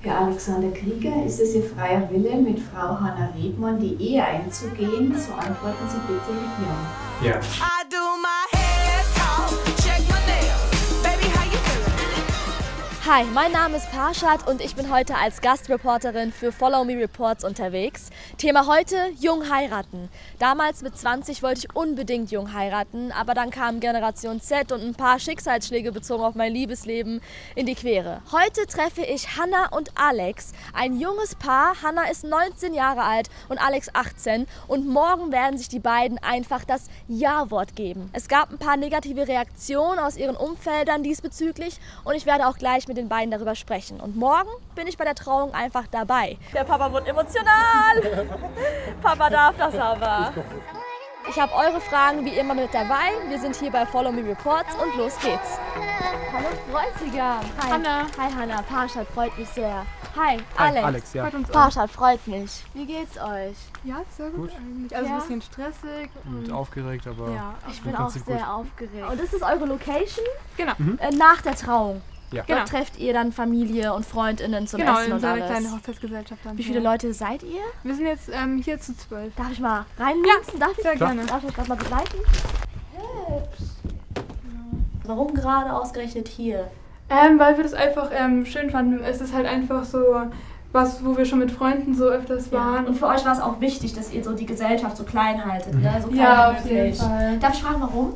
Herr Alexander Krieger, ist es Ihr freier Wille, mit Frau Hanna Redmann die Ehe einzugehen? So antworten Sie bitte mit Ja. I Hi, mein Name ist Parshad und ich bin heute als Gastreporterin für Follow Me Reports unterwegs. Thema heute: Jung heiraten. Damals mit 20 wollte ich unbedingt jung heiraten, aber dann kam Generation Z und ein paar Schicksalsschläge bezogen auf mein Liebesleben in die Quere. Heute treffe ich Hannah und Alex, ein junges Paar. Hannah ist 19 Jahre alt und Alex 18 und morgen werden sich die beiden einfach das Ja-Wort geben. Es gab ein paar negative Reaktionen aus ihren Umfeldern diesbezüglich und ich werde auch gleich mit den beiden darüber sprechen. Und morgen bin ich bei der Trauung einfach dabei. Der Papa wird emotional. Papa darf das aber. Ich habe eure Fragen wie immer mit dabei. Wir sind hier bei Follow Me Reports und los geht's. Hallo Bräutigam. Hi. Hanna. Hi Hanna. Parshad freut mich sehr. Hi, Hi, Alex. Alex, ja. Freut uns auch. Parshad freut mich. Wie geht's euch? Ja, sehr gut, Gut. eigentlich. Also Ja. ein bisschen stressig. Und Und aufgeregt, aber ja, Ich bin auch sehr gut. aufgeregt. Und das ist eure Location? genau. Äh, nach der Trauung. Ja. Genau. Dort trefft ihr dann Familie und FreundInnen zum Genau, Essen und so eine alles. kleine Hochzeitsgesellschaft dann. Wie viele ja. Leute seid ihr? Wir sind jetzt ähm, hier zu zwölf. Darf ich mal reinlinsen? Darf ich? Sehr gerne. Darf ich euch gerade mal begleiten? Warum gerade ausgerechnet hier? Ähm, weil wir das einfach ähm, schön fanden. Es ist halt einfach so was, wo wir schon mit Freunden so öfters waren. Und für euch war es auch wichtig, dass ihr so die Gesellschaft so klein haltet, ne? So klein ja, auf jeden. Fall. Darf ich fragen, warum?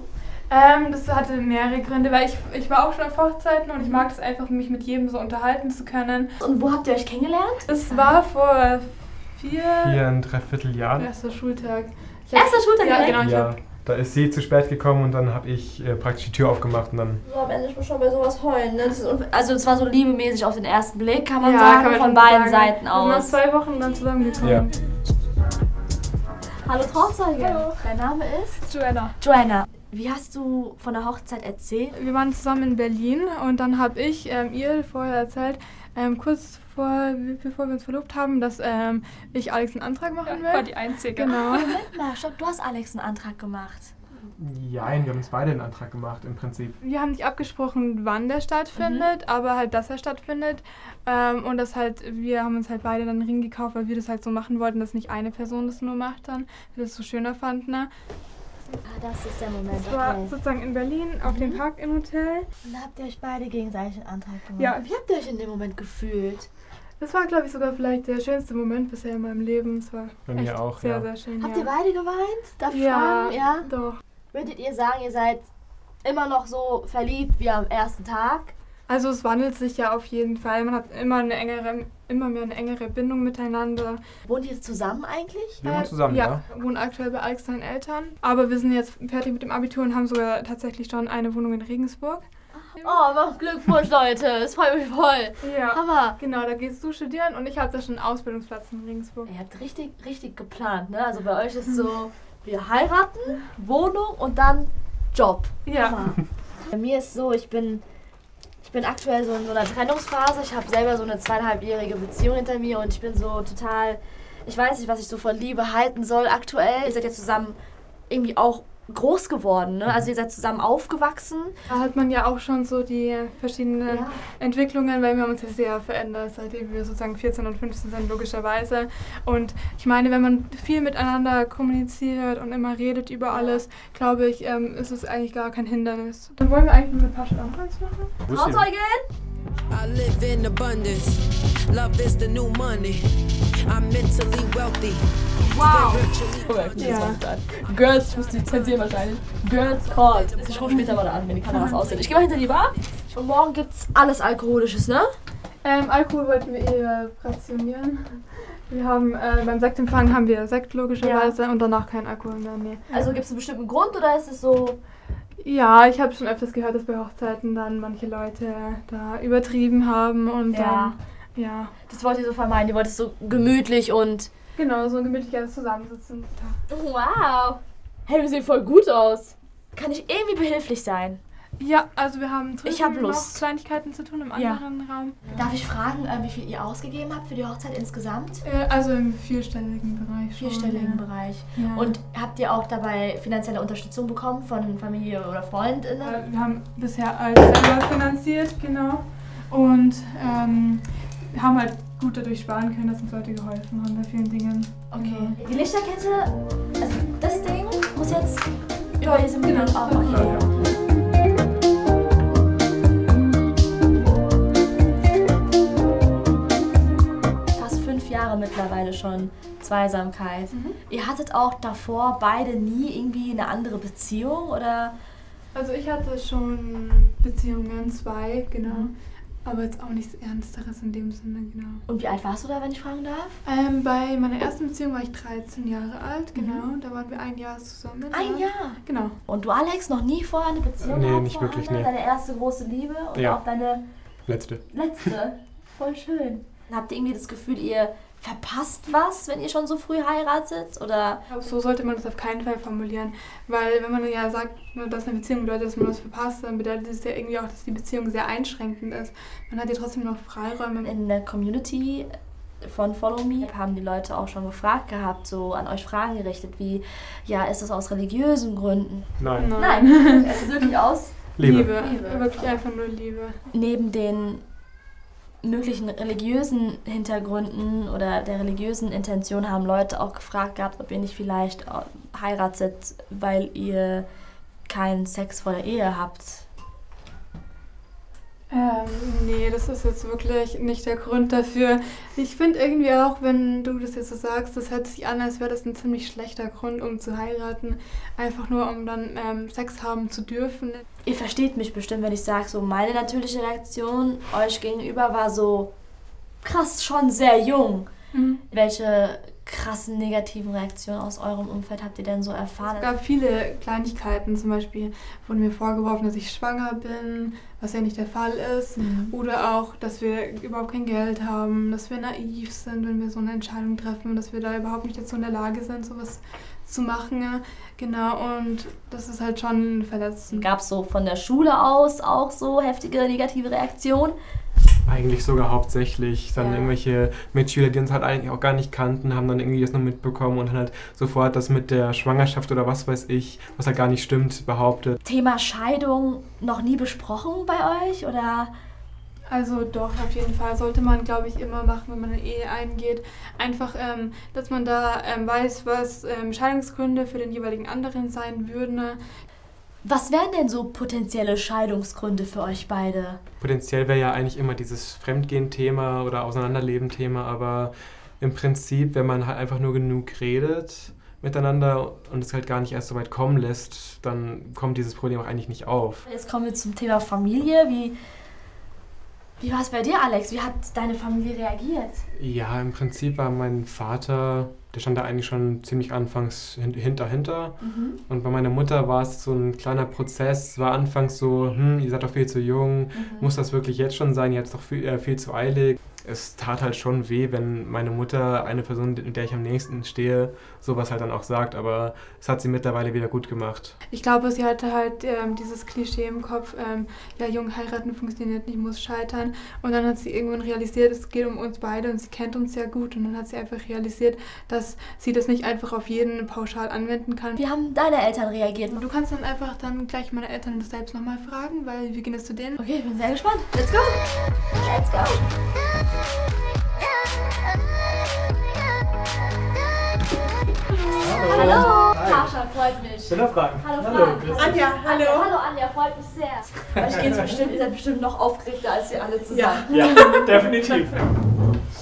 Ähm, das hatte mehrere Gründe, weil ich, ich war auch schon auf Hochzeiten und ich mag es einfach, mich mit jedem so unterhalten zu können. Und wo habt ihr euch kennengelernt? Es war vor vier, Hier ein Dreivierteljahr. erster Schultag. Ich hab- Erster Schultag Ja, genau. Ja, da ist sie zu spät gekommen und dann habe ich äh, praktisch die Tür aufgemacht und dann. So, am Ende ich muss schon bei sowas heulen. Ne? Also es war so liebemäßig auf den ersten Blick, kann man ja, sagen, kann man von beiden sagen. Seiten Wir sind nach aus. zwei Wochen dann zusammengekommen. Ja. Hallo Trauzeuge. Hallo. Dein Name ist? Joanna. Joanna. Wie hast du von der Hochzeit erzählt? Wir waren zusammen in Berlin und dann habe ich ähm, ihr vorher erzählt, ähm, kurz vor, bevor wir uns verlobt haben, dass ähm, ich Alex einen Antrag machen will. war die Einzige. genau. Moment mal, stopp, du hast Alex einen Antrag gemacht. Nein, wir haben uns beide einen Antrag gemacht im Prinzip. Wir haben nicht abgesprochen, wann der stattfindet, aber halt, dass er stattfindet. Ähm, und das halt, wir haben uns halt beide dann einen Ring gekauft, weil wir das halt so machen wollten, dass nicht eine Person das nur macht dann. Wir das so schöner fanden. Ne? Ah, das ist der Moment, Das war okay. sozusagen in Berlin auf dem Park im Hotel. Und habt ihr euch beide gegenseitig einen Antrag gemacht? Ja. Wie habt ihr euch in dem Moment gefühlt? Das war, glaube ich, sogar vielleicht der schönste Moment bisher in meinem Leben. Es war Bei mir echt auch, sehr, ja. sehr schön. Habt ja. ihr beide geweint? Darf ich ja, fragen? Ja. doch. Würdet ihr sagen, ihr seid immer noch so verliebt wie am ersten Tag? Also es wandelt sich ja auf jeden Fall. Man hat immer eine engere, immer mehr eine engere Bindung miteinander. Wohnt ihr zusammen eigentlich? Wir wohnen zusammen, ja. ja. wohnen aktuell bei Alex seinen Eltern. Aber wir sind jetzt fertig mit dem Abitur und haben sogar tatsächlich schon eine Wohnung in Regensburg. Oh, mach Glückwunsch, Leute. Das freut mich voll. Ja. Hammer. Genau, da gehst du studieren und ich habe da schon einen Ausbildungsplatz in Regensburg. Ihr habt richtig, richtig geplant, ne? Also bei euch ist so, wir heiraten, Wohnung und dann Job. Ja. Hammer. Bei mir ist so, ich bin, bin aktuell so in so einer Trennungsphase. Ich habe selber so eine zweieinhalbjährige Beziehung hinter mir und ich bin so total, ich weiß nicht, was ich so von Liebe halten soll aktuell. Ihr seid ja zusammen irgendwie auch groß geworden, ne? Also ihr seid zusammen aufgewachsen. Da hat man ja auch schon so die verschiedenen Ja. Entwicklungen, weil wir haben uns ja sehr verändert, seitdem wir sozusagen 14 und 15 sind, logischerweise. Und ich meine, wenn man viel miteinander kommuniziert und immer redet über alles, glaube ich, ähm, ist es eigentlich gar kein Hindernis. Dann wollen wir eigentlich mit Pascha Anfangs machen? Wo ist sie? Trauzeugin? I live in abundance. Love is the new money. I'm mentally wealthy. Wow. Ja. Girls, ich muss die zensieren wahrscheinlich. Girls Called. Ich rufe später mal an, wenn die Kameras aus sind. Ich gehe mal hinter die Bar. Und morgen gibt's alles Alkoholisches, ne? Ähm, Alkohol wollten wir eher rationieren. Wir haben äh, beim Sektempfang haben wir Sekt logischerweise und danach kein Alkohol mehr. Nee. Also gibt's einen bestimmten Grund oder ist es so. Ja, ich habe schon öfters gehört, dass bei Hochzeiten dann manche Leute da übertrieben haben und Ja. dann, ja, Das wollt ihr so vermeiden. Ihr wollt es so gemütlich und. Genau, so ein gemütliches Zusammensitzen. Wow. Hey, wir sehen voll gut aus. Kann ich irgendwie behilflich sein? Ja, also wir haben Ich hab Lust. noch Kleinigkeiten zu tun im Ja. anderen Raum. Darf ich fragen, äh, wie viel ihr ausgegeben habt für die Hochzeit insgesamt? Äh, also im vierstelligen Bereich schon. Vierstelligen ja. Bereich. Ja. Und habt ihr auch dabei finanzielle Unterstützung bekommen von Familie oder Freundinnen? Äh, wir haben bisher alles selber finanziert, genau. Und ähm, haben halt gut dadurch sparen können, dass uns Leute geholfen haben bei vielen Dingen. Okay. Die Lichterkette, also das Ding muss jetzt über diese genau. Minute. Oh, okay. Fast fünf Jahre mittlerweile schon Zweisamkeit. Ihr hattet auch davor beide nie irgendwie eine andere Beziehung oder? Also ich hatte schon Beziehungen, zwei, genau. Aber jetzt auch nichts Ernsteres in dem Sinne, genau. Und wie alt warst du da, wenn ich fragen darf? Ähm, bei meiner ersten Beziehung war ich 13 Jahre alt, genau. Da waren wir ein Jahr zusammen. Ein ja. Jahr. Genau. Und du, Alex, noch nie vorher eine Beziehung Nee, gehabt nicht vor wirklich, Anna? nee. Deine erste große Liebe und Ja. auch deine Letzte. letzte. Voll schön. Habt ihr irgendwie das Gefühl, ihr verpasst was, wenn ihr schon so früh heiratet? Oder Ich glaube, so sollte man das auf keinen Fall formulieren. Weil wenn man ja sagt, dass eine Beziehung bedeutet, dass man was verpasst, dann bedeutet es ja irgendwie auch, dass die Beziehung sehr einschränkend ist. Man hat ja trotzdem noch Freiräume. in der Community von Follow Me haben die Leute auch schon gefragt gehabt, so an euch Fragen gerichtet, wie, ja, ist das aus religiösen Gründen? Nein. Nein, es ist wirklich aus. Liebe. Liebe. Liebe. Wirklich einfach nur Liebe. Neben den möglichen religiösen Hintergründen oder der religiösen Intention haben Leute auch gefragt gehabt, ob ihr nicht vielleicht heiratet, weil ihr keinen Sex vor der Ehe habt. Ähm, nee, das ist jetzt wirklich nicht der Grund dafür. Ich finde irgendwie auch, wenn du das jetzt so sagst, das hört sich an, als wäre das ein ziemlich schlechter Grund, um zu heiraten. Einfach nur, um dann ähm, Sex haben zu dürfen. Ihr versteht mich bestimmt, wenn ich sage, so meine natürliche Reaktion euch gegenüber war so krass schon sehr jung. Welche krassen negativen Reaktionen aus eurem Umfeld habt ihr denn so erfahren? Es gab viele Kleinigkeiten, zum Beispiel wurde mir vorgeworfen, dass ich schwanger bin, was ja nicht der Fall ist. Mhm. Oder auch, dass wir überhaupt kein Geld haben, dass wir naiv sind, wenn wir so eine Entscheidung treffen, dass wir da überhaupt nicht dazu in der Lage sind, sowas zu machen. Genau, und das ist halt schon verletzend. Gab es so von der Schule aus auch so heftige negative Reaktionen? Eigentlich sogar hauptsächlich dann Ja. irgendwelche Mitschüler, die uns halt eigentlich auch gar nicht kannten, haben dann irgendwie das nur mitbekommen und dann halt sofort das mit der Schwangerschaft oder was weiß ich, was halt gar nicht stimmt, behauptet. Thema Scheidung noch nie besprochen bei euch oder Also doch, auf jeden Fall sollte man, glaube ich, immer machen, wenn man eine Ehe eingeht. Einfach, ähm, dass man da ähm, weiß, was ähm, Scheidungsgründe für den jeweiligen anderen sein würden. was wären denn so potenzielle Scheidungsgründe für euch beide? Potenziell wäre ja eigentlich immer dieses Fremdgehen-Thema oder Auseinanderleben-Thema, aber im Prinzip, wenn man halt einfach nur genug redet miteinander und es halt gar nicht erst so weit kommen lässt, dann kommt dieses Problem auch eigentlich nicht auf. Jetzt kommen wir zum Thema Familie. Wie, wie war es bei dir, Alex? Wie hat deine Familie reagiert? Ja, im Prinzip war mein Vater, der stand da eigentlich schon ziemlich anfangs hin- hinter, hinter. Und bei meiner Mutter war es so ein kleiner Prozess. Es war anfangs so, hm, ihr seid doch viel zu jung, muss das wirklich jetzt schon sein, jetzt doch viel, äh, viel zu eilig. Es tat halt schon weh, wenn meine Mutter, eine Person, mit der ich am nächsten stehe, sowas halt dann auch sagt. Aber es hat sie mittlerweile wieder gut gemacht. Ich glaube, sie hatte halt ähm, dieses Klischee im Kopf, ähm, ja, jung heiraten funktioniert nicht, muss scheitern. Und dann hat sie irgendwann realisiert, es geht um uns beide und sie kennt uns ja gut. Und dann hat sie einfach realisiert, dass sie das nicht einfach auf jeden pauschal anwenden kann. Wie haben deine Eltern reagiert? Du kannst dann einfach dann gleich meine Eltern das selbst nochmal fragen, weil wir gehen jetzt zu denen. Okay, ich bin sehr gespannt. Let's go! Let's go! Hallo! Tascha, freut mich. Auf Fragen. Hallo, Hallo, grüß Anja, hallo. Hallo, Anja, freut mich sehr. Euch geht's bestimmt, ihr seid bestimmt noch aufgeregter als ihr alle zusammen. Ja, definitiv.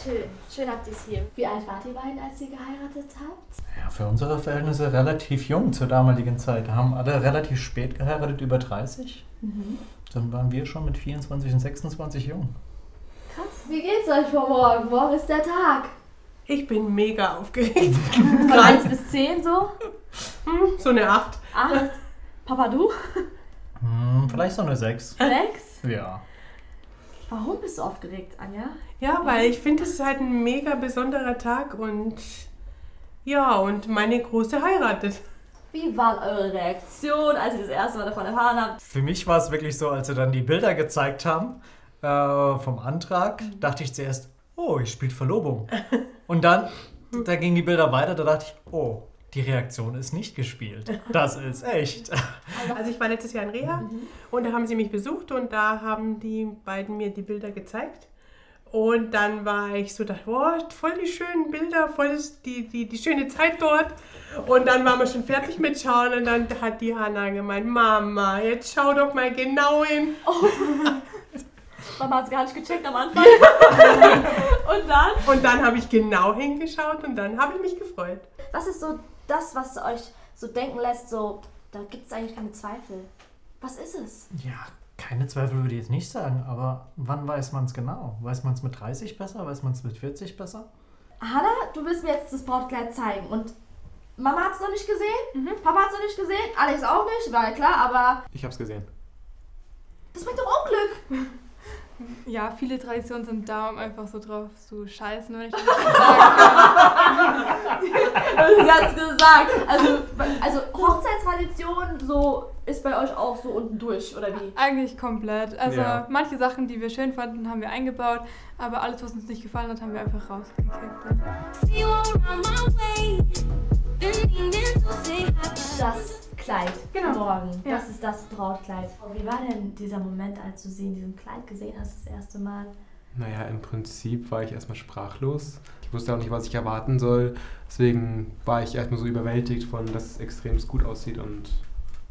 Schön, schön habt ihr es hier. Wie alt wart ihr beiden, als ihr geheiratet habt? Ja, für unsere Verhältnisse relativ jung zur damaligen Zeit. Haben alle relativ spät geheiratet, über 30. Dann waren wir schon mit 24 und 26 jung. Krass. Wie geht's euch vor morgen? Morgen ist der Tag. Ich bin mega aufgeregt. Von 1 bis 10 so? Hm, so eine 8. 8. Papa, du? Hm, vielleicht so eine 6. 6? Ja. Warum bist du aufgeregt, Anja? Ja, weil ich finde, es ist halt ein mega besonderer Tag und ja, und meine Große heiratet. Wie war eure Reaktion, als ihr das erste Mal davon erfahren habt? Für mich war es wirklich so, als sie dann die Bilder gezeigt haben äh, vom Antrag, Mhm. dachte ich zuerst, oh, ich spiele Verlobung. Und dann, da gingen die Bilder weiter, da dachte ich, oh, die Reaktion ist nicht gespielt. Das ist echt. Also ich war letztes Jahr in Reha und da haben sie mich besucht und da haben die beiden mir die Bilder gezeigt. Und dann war ich so, dachte, oh, voll die schönen Bilder, voll die, die, die schöne Zeit dort. Und dann waren wir schon fertig mit Schauen und dann hat die Hanna gemeint, Mama, jetzt schau doch mal genau hin. Oh. Mama hat es gar nicht gecheckt am Anfang. und dann? Und dann habe ich genau hingeschaut und dann habe ich mich gefreut. Was ist so das, was euch so denken lässt, so, da gibt es eigentlich keine Zweifel? Was ist es? Ja, keine Zweifel würde ich jetzt nicht sagen, aber wann weiß man es genau? Weiß man es mit 30 besser? Weiß man es mit 40 besser? Hanna, du willst mir jetzt das Brautkleid zeigen und Mama hat es noch nicht gesehen, mhm. Papa hat es noch nicht gesehen, Alex auch nicht, war ja klar, aber... Ich habe es gesehen. Das bringt doch Unglück. Ja, viele Traditionen sind da, um einfach so drauf zu scheißen, wenn ich das sagen kann. Sie hat es gesagt. Also, also Hochzeitstradition so ist bei euch auch so unten durch, oder wie? Eigentlich komplett. Also Ja. manche Sachen, die wir schön fanden, haben wir eingebaut, aber alles, was uns nicht gefallen hat, haben wir einfach rausgekickt. See you around my way. Been needing to say hi. Das Kleid Genau. morgen. Ja. Das ist das Brautkleid. Wie war denn dieser Moment, als du sie in diesem Kleid gesehen hast, das erste Mal? Naja, im Prinzip war ich erstmal sprachlos. Ich wusste auch nicht, was ich erwarten soll. Deswegen war ich erstmal so überwältigt von, dass es extrem gut aussieht und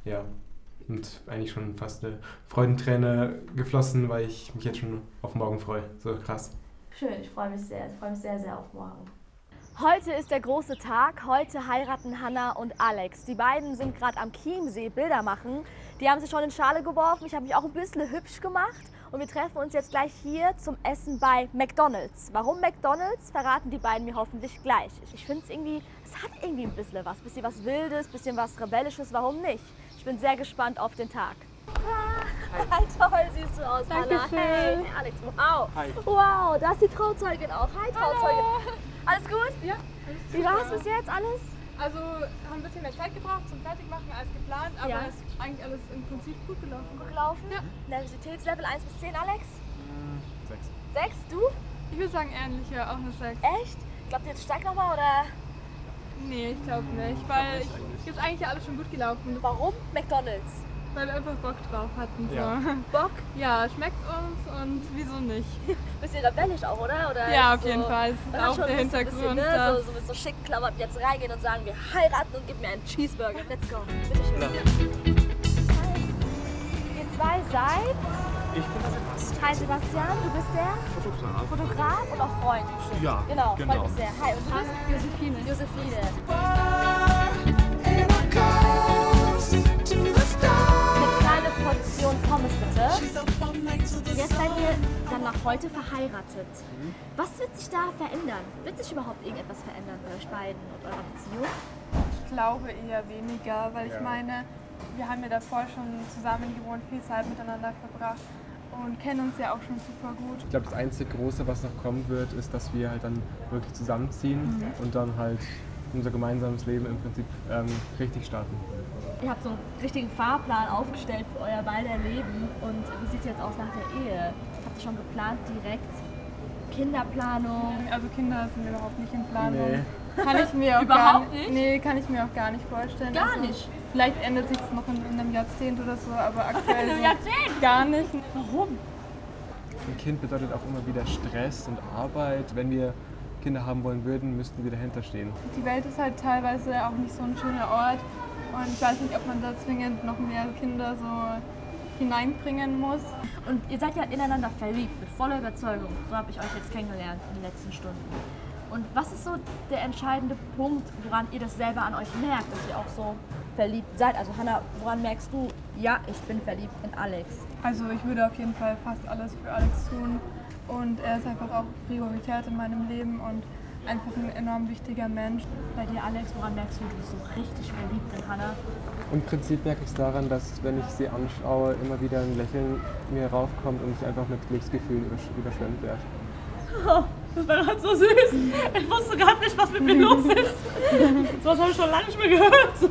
ja. Und eigentlich schon fast eine Freudenträne geflossen, weil ich mich jetzt schon auf morgen freue. So krass. Schön, ich freue mich sehr. Ich freue mich sehr, sehr auf morgen. Heute ist der große Tag. Heute heiraten Hanna und Alex. Die beiden sind gerade am Chiemsee Bilder machen. Die haben sich schon in Schale geworfen. Ich habe mich auch ein bisschen hübsch gemacht. Und wir treffen uns jetzt gleich hier zum Essen bei McDonald's. Warum McDonald's, verraten die beiden mir hoffentlich gleich. Ich finde es irgendwie, es hat irgendwie ein bisschen was. Bisschen was Wildes, bisschen was Rebellisches. Warum nicht? Ich bin sehr gespannt auf den Tag. Hi, toll siehst du aus, Hanna. Dankeschön. Hey, hey, Alex, wow. Hi. Wow, da ist die Trauzeugin auch. Hi, Trauzeugin. Alles gut? Ja. Wie war es bis jetzt alles? Also haben ein bisschen mehr Zeit gebraucht zum Fertigmachen als geplant, aber Ja. es ist eigentlich alles im Prinzip gut gelaufen. Gut gelaufen? Ja. Nervositätslevel 1 bis 10, Alex? Sechs. 6, du? Ich würde sagen ähnlicher, auch eine 6. Echt? Glaubt ihr, jetzt steigt nochmal oder? Nee, ich glaube nicht, weil ich, ist eigentlich alles schon gut gelaufen, Warum McDonalds? Weil wir einfach Bock drauf hatten. So. Ja. Bock? Ja, schmeckt uns und wieso nicht? Bisschen rebellisch auch, oder? oder Ja, auf jeden Fall. Das ist auch der Hintergrund. Bisschen, ne? so, so mit so schicken Klamotten jetzt reingehen und sagen, wir heiraten und gib mir einen Cheeseburger. Let's go. Bitte schön. Hi. Ihr zwei seid? Ich bin der Sebastian. Hi Sebastian, du bist der Fotograf. Fotograf und auch Freund. Ja, Genau, genau. freut mich sehr. Hi, und du bist? Josephine. Josephine. Seid ihr dann nach heute verheiratet. Was wird sich da verändern? Wird sich überhaupt irgendetwas verändern bei euch beiden und eurer Beziehung? Ich glaube eher weniger, weil ich meine, wir haben ja davor schon zusammen gewohnt, viel Zeit miteinander verbracht und kennen uns ja auch schon super gut. Ich glaube, das einzige Große, was noch kommen wird, ist, dass wir halt dann wirklich zusammenziehen und dann halt unser gemeinsames Leben im Prinzip ähm, richtig starten. Ihr habt so einen richtigen Fahrplan aufgestellt für euer beider Leben. Und wie sieht es jetzt aus nach der Ehe? Habt ihr schon geplant direkt? Kinderplanung? Also Kinder sind überhaupt nicht in Planung. Nee. Kann ich mir auch Überhaupt gar nicht? Nee, kann ich mir auch gar nicht vorstellen. Gar also, nicht? Vielleicht ändert sich das noch in, in einem Jahrzehnt oder so, aber aktuell einem so Jahrzehnt? gar nicht. Warum? Ein Kind bedeutet auch immer wieder Stress und Arbeit. Wenn wir Kinder haben wollen würden, müssten wir dahinter stehen. Die Welt ist halt teilweise auch nicht so ein schöner Ort und ich weiß nicht, ob man da zwingend noch mehr Kinder so hineinbringen muss. Und ihr seid ja ineinander verliebt, mit voller Überzeugung. So habe ich euch jetzt kennengelernt in den letzten Stunden. Und was ist so der entscheidende Punkt, woran ihr das selber an euch merkt, dass ihr auch so verliebt seid? Also Hannah, woran merkst du, ja, ich bin verliebt in Alex? Also ich würde auf jeden Fall fast alles für Alex tun und er ist einfach auch Priorität in meinem Leben und einfach ein enorm wichtiger Mensch. Bei dir, Alex, woran merkst du, du bist so richtig verliebt in Hannah? Im Prinzip merke ich es daran, dass wenn ich sie anschaue, immer wieder ein Lächeln mir raufkommt und ich einfach mit Glücksgefühlen übersch überschwemmt werde. Das war gerade so süß. Ich wusste gerade nicht, was mit mir los ist. So was habe ich schon lange nicht mehr gehört. So.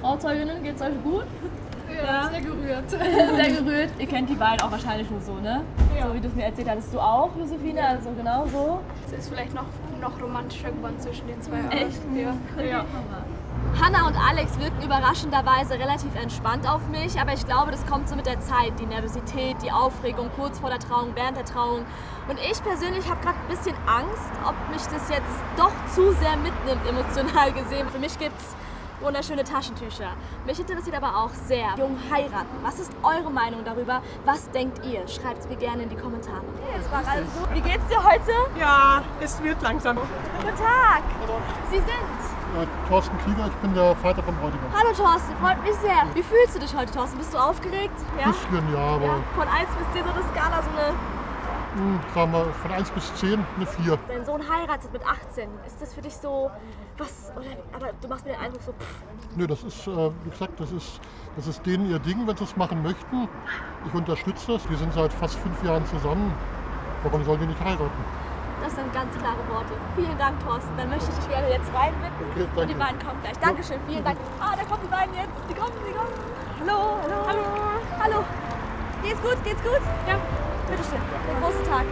Trauzeuginnen, geht's euch gut? Ja, sehr gerührt. Sehr gerührt. Ihr kennt die beiden auch wahrscheinlich nur so, ne? Ja. So wie du es mir erzählt hattest. Du auch, Josephine? Also genau so. Es ist vielleicht noch, noch romantischer geworden zwischen den zwei. Echt? Ja. Ja. Hanna und Alex wirken überraschenderweise relativ entspannt auf mich, aber ich glaube, das kommt so mit der Zeit. Die Nervosität, die Aufregung kurz vor der Trauung, während der Trauung. Und ich persönlich habe gerade ein bisschen Angst, ob mich das jetzt doch zu sehr mitnimmt, emotional gesehen. Für mich gibt es wunderschöne Taschentücher. Mich interessiert aber auch sehr jung heiraten. Was ist eure Meinung darüber? Was denkt ihr? Schreibt es mir gerne in die Kommentare. Jetzt war alles gut. Wie geht's dir heute? Ja, es wird langsam. Guten Tag. Sie sind Äh, Thorsten Krieger, ich bin der Vater vom Bräutigam. Hallo Thorsten, freut mich sehr. Wie fühlst du dich heute, Thorsten? Bist du aufgeregt? Ja? Bisschen, ja, aber ja. Von 1 bis 10 so eine Skala, so eine. Sagen wir von 1 bis 10 eine 4. Dein Sohn heiratet mit 18. Ist das für dich so was? Oder, aber du machst mir den Eindruck so, pff, Nö, das ist, äh, wie gesagt, das ist, das ist denen ihr Ding, wenn sie es machen möchten. Ich unterstütze das. Die sind seit fast fünf Jahren zusammen. Warum sollen die nicht heiraten? das sind ganz klare Worte. Vielen Dank, Thorsten. Dann möchte ich dich gerne jetzt reinbitten. Okay, Und die beiden kommen gleich. Dankeschön, vielen Dank. Ah, da kommen die beiden jetzt. Die kommen, die kommen. Hallo, hallo. Hallo. Hallo. Geht's gut? Geht's gut? Ja. Bitteschön. Der große Tag.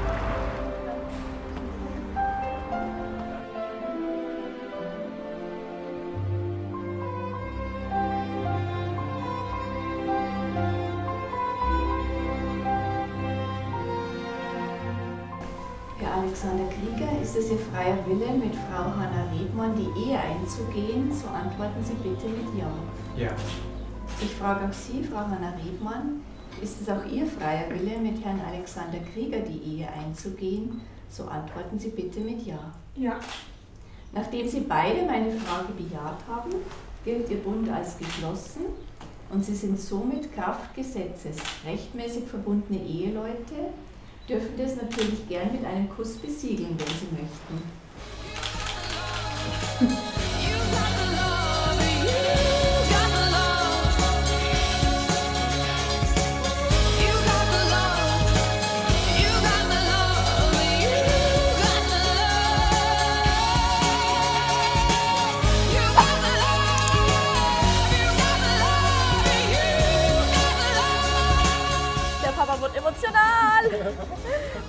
Herr Alexander Krieger, ist es Ihr freier Wille, mit Frau Hanna Redmann die Ehe einzugehen? So antworten Sie bitte mit Ja. Ja. Ich frage auch Sie, Frau Hanna Redmann, ist es auch Ihr freier Wille, mit Herrn Alexander Krieger die Ehe einzugehen? So antworten Sie bitte mit Ja. Ja. Nachdem Sie beide meine Frage bejaht haben, gilt Ihr Bund als geschlossen und Sie sind somit Kraft Gesetzes rechtmäßig verbundene Eheleute, dürfen das natürlich gern mit einem Kuss besiegeln, wenn Sie möchten.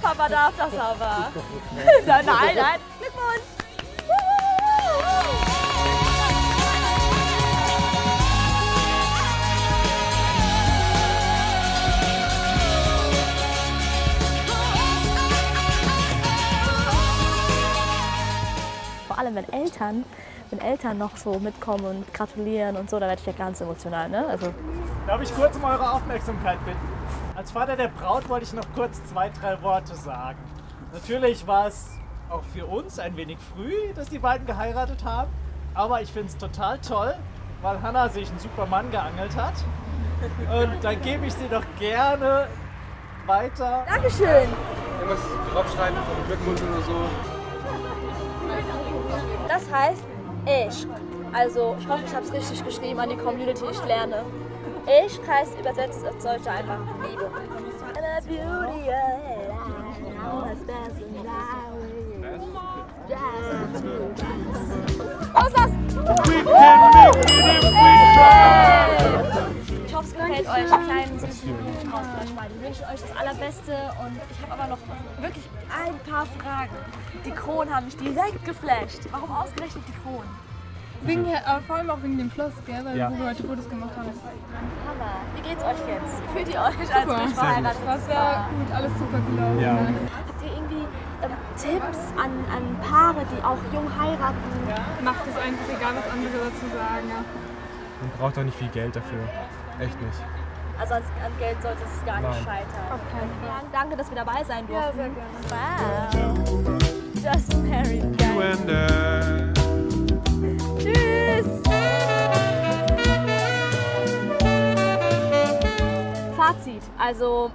Papa darf das aber. nein, nein, nein. Glückwunsch. Vor allem wenn Eltern, wenn Eltern noch so mitkommen und gratulieren und so, da werde ich ja ganz emotional, ne? Also Darf ich kurz um eure Aufmerksamkeit bitten? Als Vater der Braut wollte ich noch kurz zwei, drei Worte sagen. Natürlich war es auch für uns ein wenig früh, dass die beiden geheiratet haben. Aber ich finde es total toll, weil Hannah sich einen super Mann geangelt hat. Und dann gebe ich sie doch gerne weiter. Dankeschön. Irgendwas draufschreiben vom Glückwunsch oder so. Das heißt ich. Also ich hoffe, ich habe es richtig geschrieben an die Community. Ich lerne. Ich heißt übersetzt als sollte einfach Liebe. Was ist das? Ich hoffe, es gefällt euch, einen kleinen süßen euch. Ich wünsche euch das Allerbeste und ich habe aber noch wirklich ein paar Fragen. Die Kronen haben mich direkt geflasht. Warum ausgerechnet die Kronen? Wegen, aber vor allem auch wegen dem Schloss, gell? Weil Ja. wo wir heute Fotos gemacht haben. Hammer. Wie geht's euch jetzt? Fühlt ihr euch als Super. frisch verheiratet? War sehr gut, alles super gelaufen. Ja. ne? Habt ihr irgendwie ähm, Tipps an, an Paare, die auch jung heiraten? Macht es einfach egal, was andere dazu sagen. Ja. Man braucht auch nicht viel Geld dafür. Echt nicht. Also an, an Geld sollte es gar nicht Nein. scheitern. Auf keinen Fall. Ja, danke, dass wir dabei sein Ja, durften. sehr gerne. Wow. Just married. Geil. Also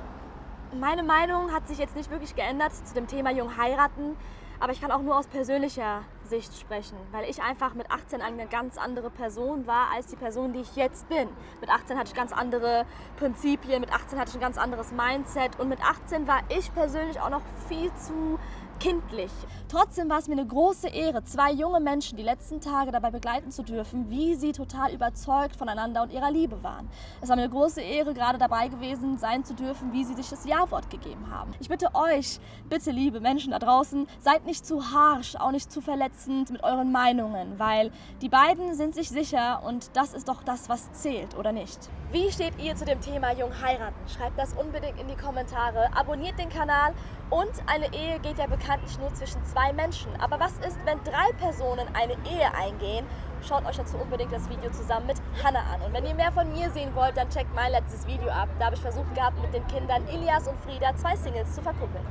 meine Meinung hat sich jetzt nicht wirklich geändert zu dem Thema jung heiraten, aber ich kann auch nur aus persönlicher Sicht sprechen, weil ich einfach mit 18 eine ganz andere Person war als die Person, die ich jetzt bin. Mit 18 hatte ich ganz andere Prinzipien, mit 18 hatte ich ein ganz anderes Mindset und mit 18 war ich persönlich auch noch viel zu kindlich. Trotzdem war es mir eine große Ehre, zwei junge Menschen die letzten Tage dabei begleiten zu dürfen, wie sie total überzeugt voneinander und ihrer Liebe waren. Es war mir eine große Ehre, gerade dabei gewesen sein zu dürfen, wie sie sich das Ja-Wort gegeben haben. Ich bitte euch, bitte liebe Menschen da draußen, seid nicht zu harsch, auch nicht zu verletzend mit euren Meinungen, weil die beiden sind sich sicher und das ist doch das, was zählt, oder nicht? Wie steht ihr zu dem Thema Jung heiraten? Schreibt das unbedingt in die Kommentare, abonniert den Kanal und eine Ehe geht ja bekanntlich nur zwischen zwei Menschen. Aber was ist, wenn drei Personen eine Ehe eingehen? Schaut euch dazu unbedingt das Video zusammen mit Hannah an. Und wenn ihr mehr von mir sehen wollt, dann checkt mein letztes Video ab. Da habe ich versucht gehabt, mit den Kindern Ilias und Frieda zwei Singles zu verkuppeln.